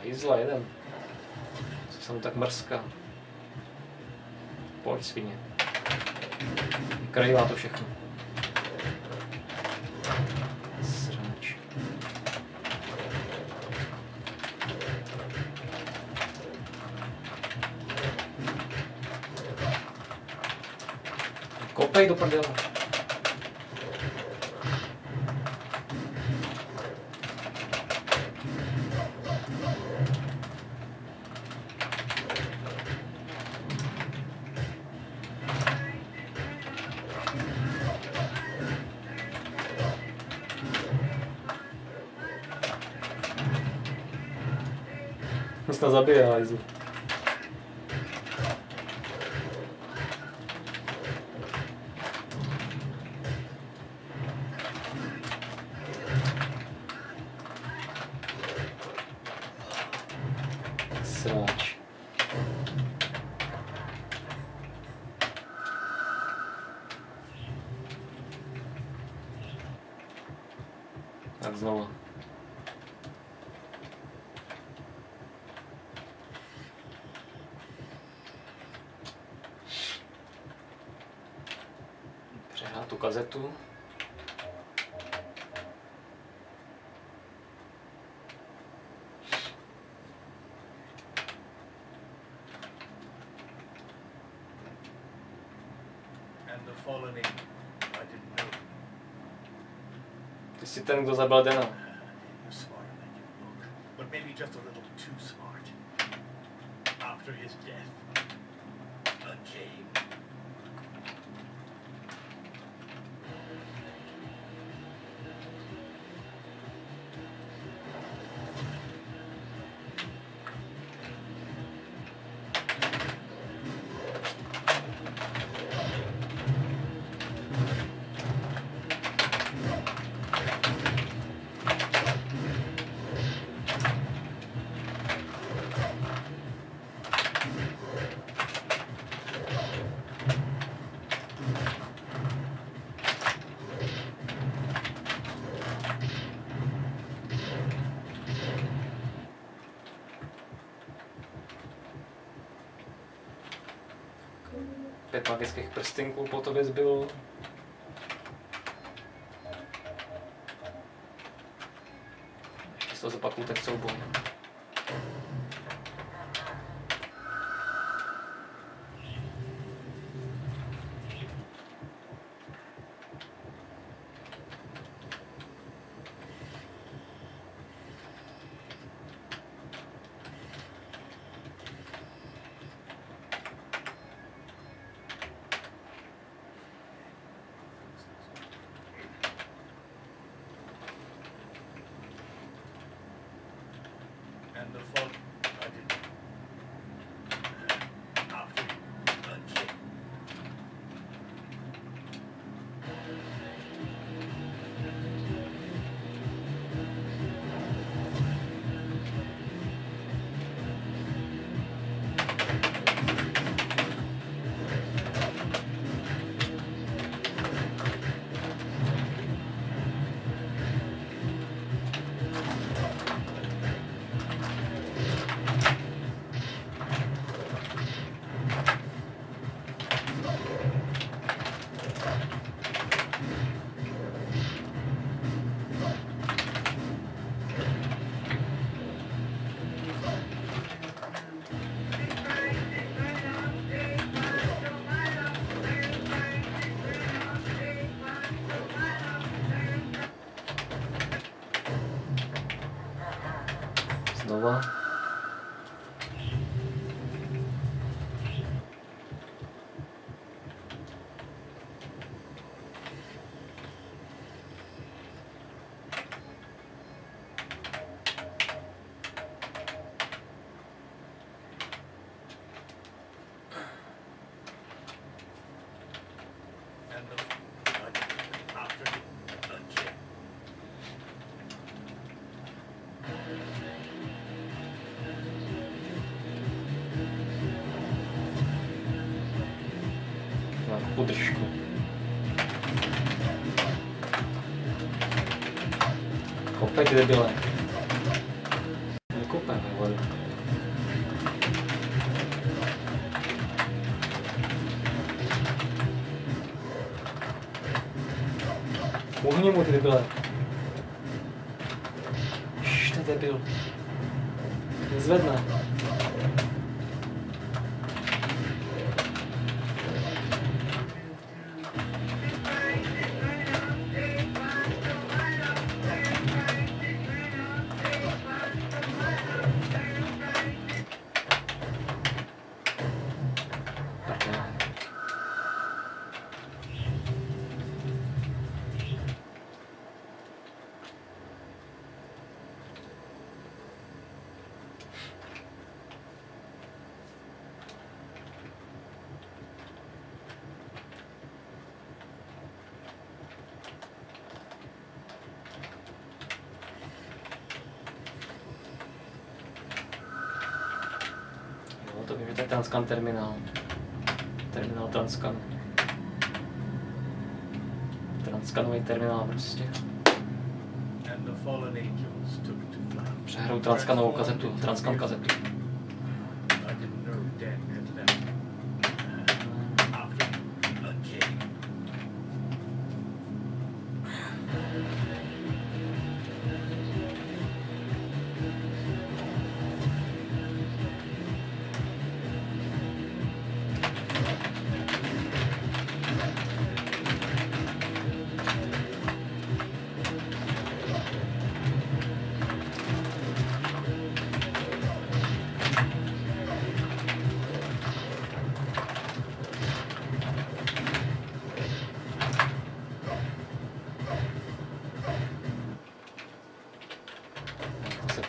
Hajzla jeden. Co jsem tak mrzká. Pojď svině. Krajivá to všechno. Srač. Kopej do prdele. isso nas ABAs. Certo. kazetu. Ty jsi ten, kdo zabil Dena. But maybe just a little too smart. After his death. Pět magických prstinků po tobě zbylo. Ještě to zopakuju ten souboj. 有啊 podržku. Kopek debile. Nekopem, vole. Uhni mu ty debile. Ještě debil. Nezvedne. To vím, že to je Transcan terminál. Terminál Transcan. Transkanový terminál prostě. Přehrou Transkanovou kazetu, Transcan kazetu.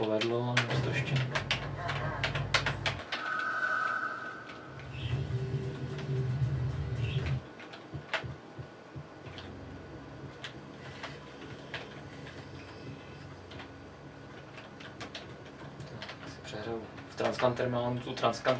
Povedlo, nebo to ještě. Přehraju v terminálu tu Transcan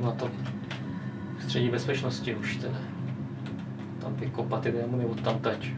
na to střední bezpečnosti už teda. Tam ty od tam teď.